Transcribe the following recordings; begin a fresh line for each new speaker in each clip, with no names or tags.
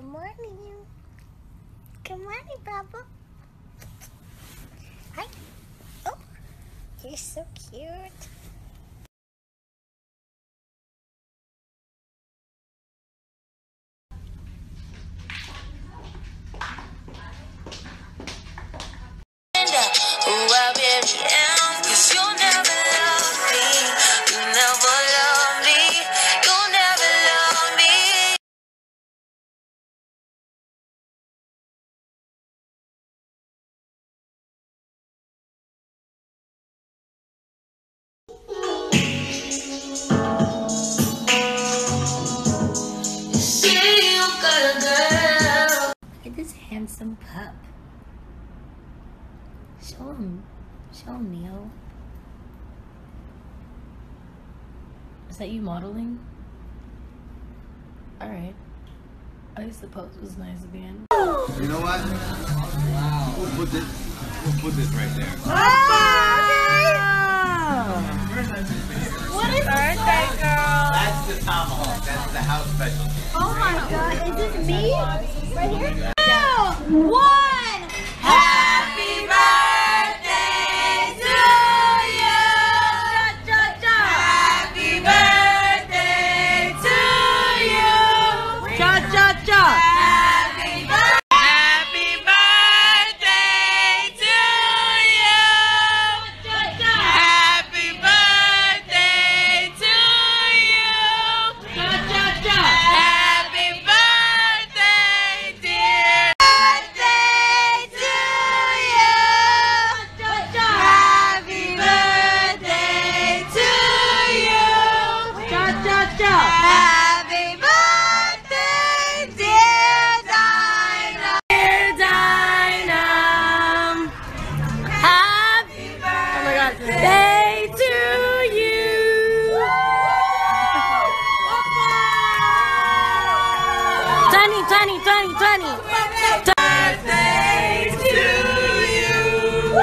Good morning. Good morning, Bubba. Hi. Oh, you're so cute. Handsome pup. Show him. Show him, Neo. Is that you modeling? Alright. At least the pose was nice at the end.
You know what? Wow. We'll put this. We'll put this right there. Ah!
What is birthday girl?
That's the tomahawk. That's the house specialty.
Oh my god, is this me? Right here? One! 20, 20, 20. Birthday to you.
Woo!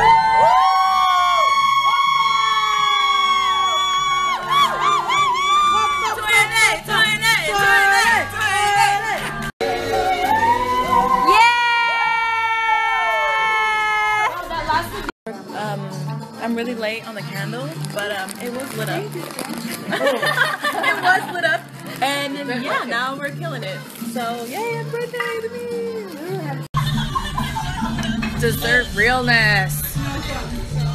I'm really late on the candle, but um, it was lit up. it was lit up, and yeah, now we're killing it. So yay, happy birthday to me! Dessert realness.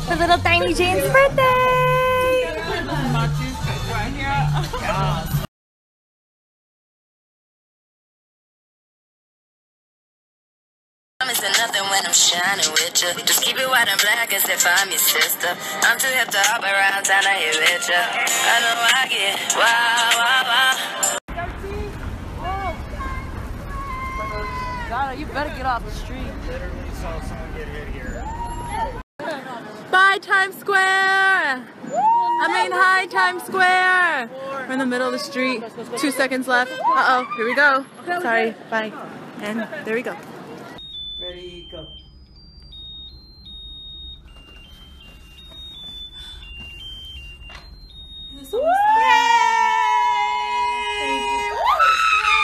For little tiny Jane's birthday!
Promising nothing when I'm shining with you. Just keep it white and black as if I'm your sister. I'm too hip to hop around town to hit with you. I know I get wow, wow, wow.
God, you better get off the street. Literally saw someone get hit here. Bye, Times Square! I mean, hi, Times Square! We're in the middle of the street. Two seconds left. Uh oh, here we go. Sorry, bye. And there we go. Ready, go.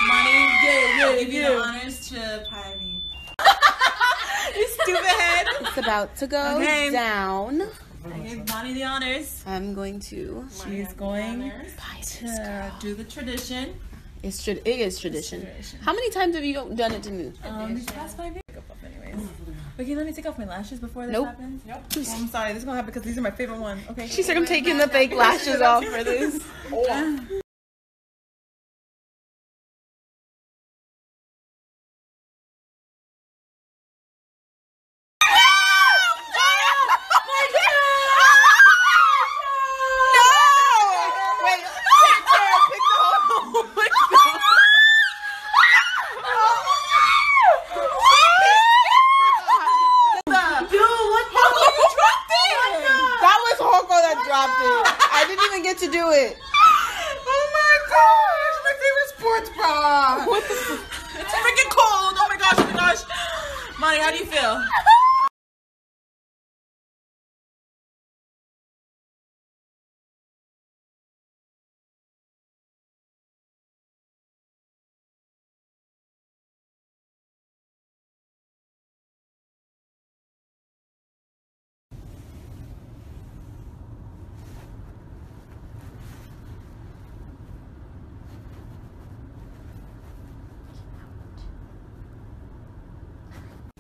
Mani, yeah, yeah,
give you the honors to
You stupid head.
It's about to go
Okay.
down.
I gave Mani the honors.
I'm going to.
She's going to do the tradition.
It's tra- it is tradition. How many times have you done it to me?
Um, these past five years. Anyways. Okay, let me take off my lashes before this
Nope.
happens. Nope. Well, I'm sorry, this is gonna happen because these are my favorite ones. Okay.
She said I'm taking the fake lashes off for this. That was Hoko that dropped it. I didn't even get to do it.
Oh my gosh, my favorite sports bra.
What the?
It's freaking cold. Oh my gosh, oh my gosh. Mani, how do you feel?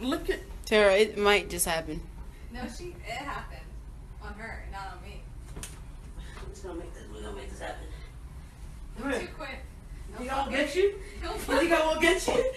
Look at.
Tara, it might just happen.
No, she. It happened on her, not on me.
We're just gonna make this. We're gonna make this happen.
Too quick.
You think I will get you?
No,
You think I will get you?